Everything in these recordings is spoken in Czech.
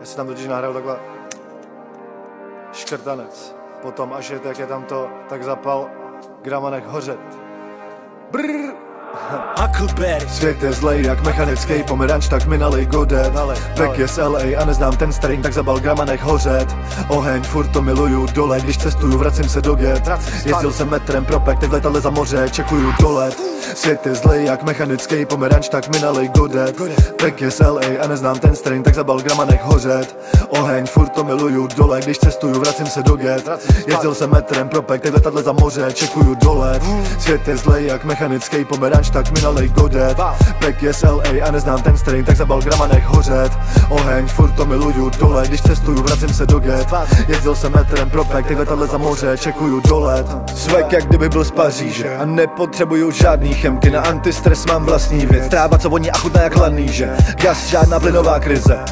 Já si tam totiž nahrál takhle škrtanec. Potom, až je, jak je tam to, tak zapal gramanek hořet. Brrr. Huckleberry. Svět je zlej jak mechanický pomeranč, tak mi nalej godet. Back je z LA a neznám ten string, tak zabal grama nech hořet. Oheň, furt to miluju dole, když cestuju, vracím se do get. Jezdil jsem metrem pro pek, teď letadle za moře, čekuju dolet Svět je zlej jak mechanický pomeranč, tak mi nalej godet. Back je z LA a neznám ten string, tak zabal grama nech hořet. Oheň, furt to miluju dole, když cestuju, vracím se do get. Jezdil jsem metrem pro pek, teď letadle za moře, čekuju dolet Svět je zlej jak mechanický pomeranč, tak mi nalej godet. Back je z LA a neznám ten strain, tak zabal grama nech hořet. Oheň, furt to miluju dole, když cestuju, vracím se do get. Jezdil jsem metrem pro pek, teď letadle za moře, čekuju dolet Svek jak kdyby byl z Paříže. A nepotřebuju žádný chemky, na antistres mám vlastní věc. Tráva co voní a chutná jak laníže, gas žádná plynová krize.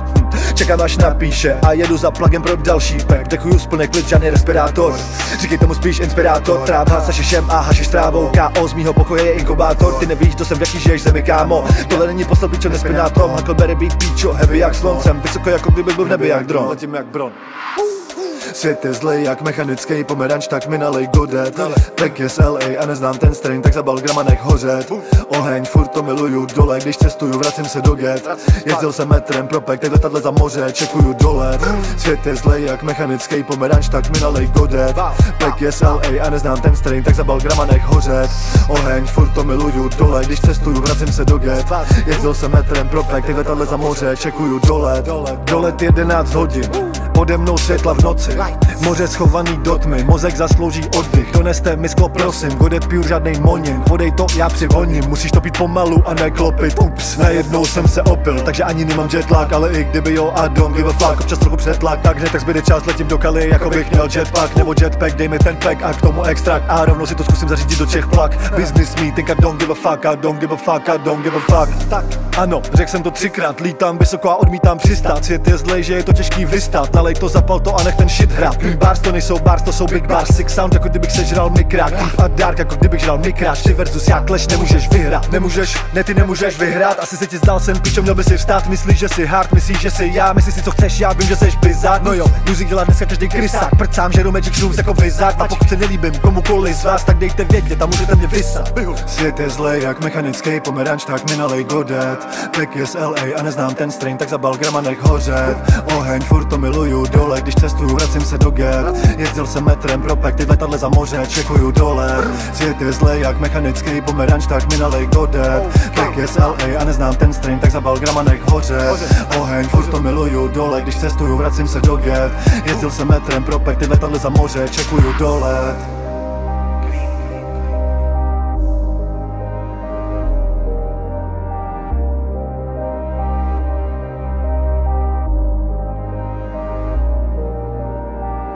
Čekám až napíše a jedu za plugem pro další pek Dekuju splný klid, žádný respirátor. Říkej tomu spíš inspirátor. Tráva se šišem a hašiš trávou. KO z mýho pokoje je inkubátor. Ty nevíš, kdo jsem v jaký žiješ zemi kámo. Tohle není postel píčo nespinátom Huckleberry beat píčo, heavy jak sloncem Vysoko jako kdyby byl v nebi jak dron. Letím jak bron Svět je zlej jak mechanický pomeranč, tak mi nalej godet. Pek je z LA a neznám ten strain, tak zabal grama nech hořet. Oheň, furt to miluju dole, když cestuju, vracím se do get. Jezdil jsem metrem pro pek, teď letadle za moře, čekuju dole. Svět je zlej jak mechanický pomeranč, tak mi nalej godet. Pek je z LA a neznám ten strain, tak zabal grama nech hořet. Oheň, furt to miluju dole, když cestuju, vracím se do get. Jezdil jsem metrem pro pek, teď letadle za moře, čekuju dole. Dolet 11 hodin Pode mnou světla v noci Moře schovaný do tmy, mozek zaslouží oddych. Doneste mi sklo prosím, godet pure žádnej monin. Podej to, já přivoním, musíš to pít pomalu a neklopit Ups, najednou jsem se opil, takže ani nemám jetlag Ale i kdyby jo a don't give a fuck, občas trochu přetlak Takže tak zbyde čas, letím do Kali, jako bych měl jetpack Nebo jetpack, dej mi ten pack a k tomu extrakt. A rovnou si to zkusím zařídit do Čech plak. Business meeting, I don't give a fuck, I don't give a fuck, I don't give a fuck. Tak, ano, řekl jsem to třikrát, lítám vysoko a odmítám přistát. Svět je zlej, že je to těžký vystát, nalej to, zapal to a nech ten shit hrát Mý bars to nejsou bars, to jsou big bars. Sick sound, jako kdybych sežral mikrák Deep a dark, jako kdybych žral mikrák Ty versus já kleš, nemůžeš vyhrát. Nemůžeš, ne ty nemůžeš vyhrát. Asi se ti zdal jsem pičo, měl by si vstát. Myslíš, že jsi hard, myslíš, že jsi já. Myslíš si, co chceš, já vím, že jsi bizard No jo, music dělá dneska každý krysák. Prcám, že Magic Shrooms jako vizard A pokud se nelíbím komukoliv z vás, tak dejte vědět a můžete mě vysat Svět je zlej jak mechanický pomeranč, tak mi nalej godet Pek je z LA a neznám ten strain, tak zabal grama nech hořet. Oheň, furt to miluju dole, když cestuju, vracím se do get. Jezdil jsem metrem pro pek, ty letadle za moře, čekuju dole. Svět je zlej jak mechanický pomeranč, tak mi nalej godet. Pek je z LA a neznám ten strain, tak zabal grama nech hořet Oheň, furt to miluju dole, když cestuju, vracím se do get. Jezdil jsem metrem pro pek, ty letadle za moře, čekuju dole